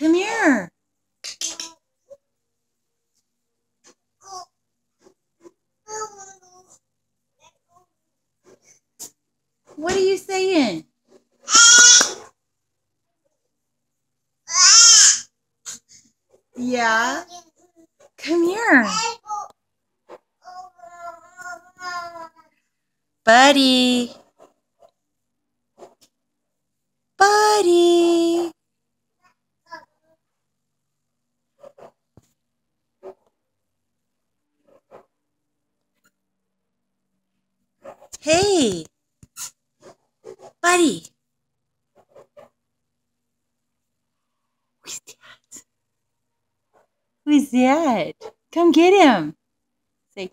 Come here. What are you saying? Yeah. Come here. Buddy. Buddy. Hey. Buddy. Who's that? Who's that? Come get him. Say,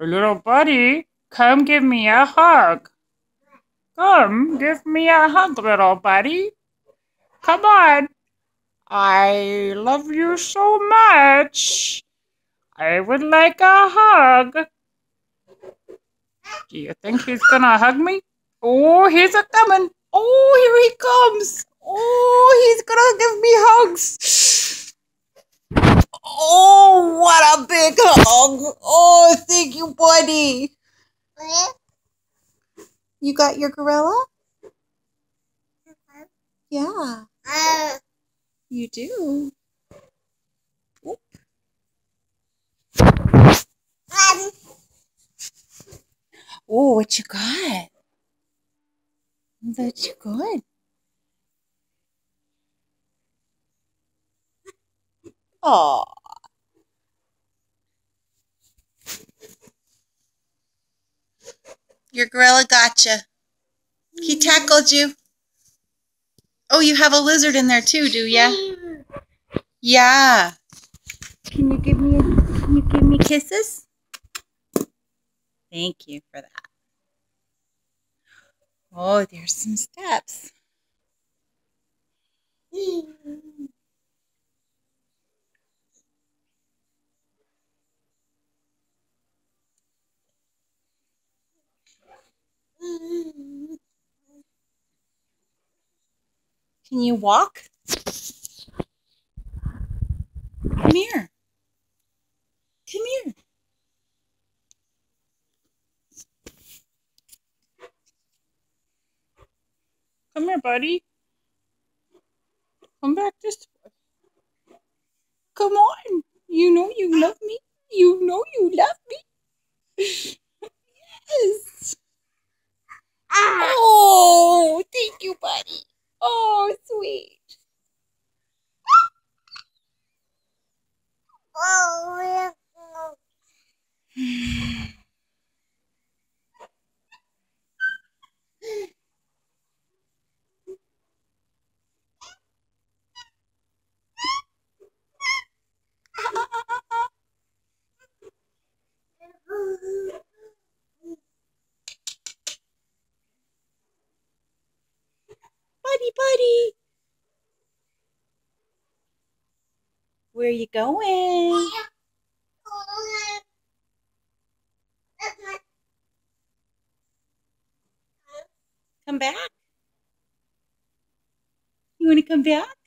Little buddy, come give me a hug. Come, give me a hug, little buddy. Come on. I love you so much. I would like a hug. Do you think he's gonna hug me? Oh, he's a coming. Oh, here he comes. Oh, he's gonna give me hugs. oh, what a big hug. Oh, thank you, buddy. You got your gorilla? Uh-huh. Yeah, uh. you do. Oh, what you got? What you got? Oh. Your gorilla gotcha. He tackled you. Oh, you have a lizard in there too, do ya? Yeah. Can you give me can you give me kisses? Thank you for that. Oh, there's some steps. Can you walk? Come here. Come here. Come here, buddy. Come back this way. Come on. You know you love me. You know you love me. Yes. Oh, thank you, buddy. Oh, sweet. Buddy, buddy. Where are you going? Come back. You want to come back?